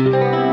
Música